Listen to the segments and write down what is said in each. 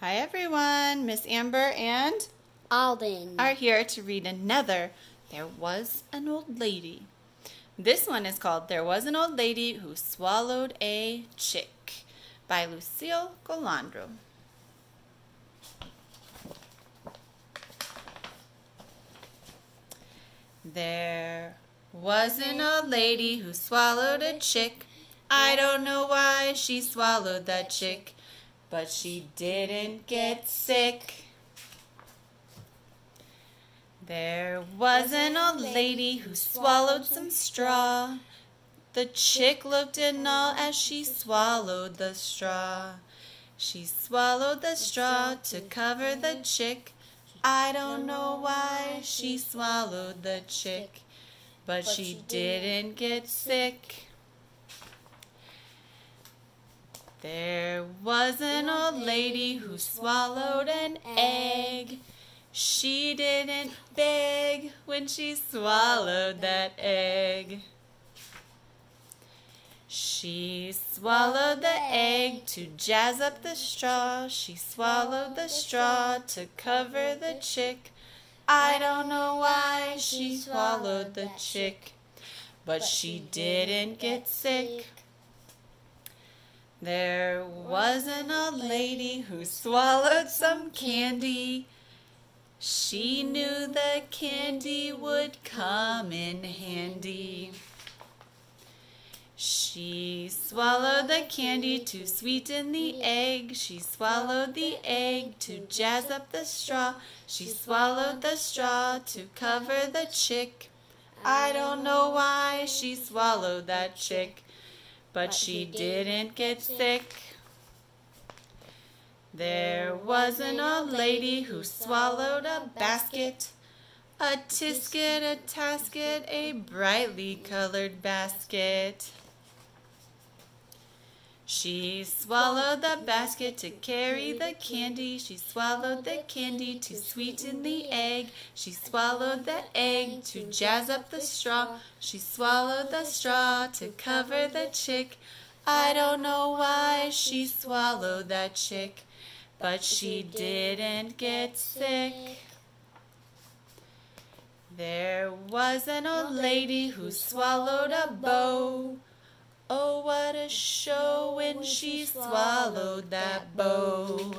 Hi everyone, Miss Amber and Alden are here to read another There Was an Old Lady. This one is called There Was an Old Lady Who Swallowed a Chick by Lucille Colandro. There was an old lady who swallowed a chick. I don't know why she swallowed that chick but she didn't get sick. There was an old lady who swallowed some straw. The chick looked in all as she swallowed the straw. She swallowed the straw to cover the chick. I don't know why she swallowed the chick, but she didn't get sick. There was an old lady who swallowed an egg. She didn't beg when she swallowed that egg. She swallowed the egg to jazz up the straw. She swallowed the straw to cover the chick. I don't know why she swallowed the chick, but she didn't get sick. There was an old lady who swallowed some candy. She knew the candy would come in handy. She swallowed the candy to sweeten the egg. She swallowed the egg to jazz up the straw. She swallowed the straw to cover the chick. I don't know why she swallowed that chick but she didn't get sick. There was an old lady who swallowed a basket, a tisket, a tasket, a brightly colored basket. She swallowed the basket to carry the candy. She swallowed the candy to sweeten the egg. She swallowed the egg to jazz up the straw. She swallowed the straw to cover the chick. I don't know why she swallowed that chick, but she didn't get sick. There was an old lady who swallowed a bow. Oh, what a show when she swallowed that bow.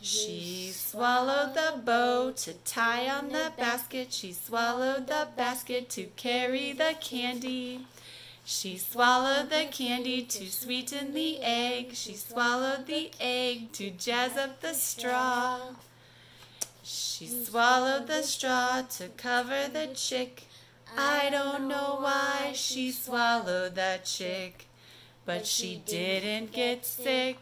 She swallowed the bow to tie on the basket. She swallowed the basket to carry the candy. She swallowed the candy to sweeten the egg. She swallowed the egg to jazz up the straw. She swallowed the straw to cover the chick. I don't know why she swallowed that chick, but she didn't get sick.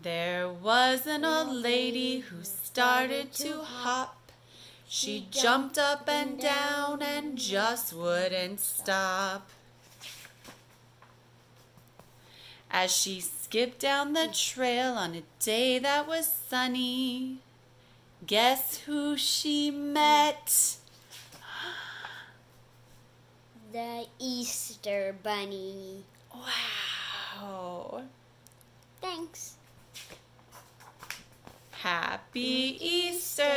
There was an old lady who started to hop. She jumped up and down and just wouldn't stop. As she skipped down the trail on a day that was sunny, guess who she met? The Easter Bunny. Wow. Thanks. Happy Easter.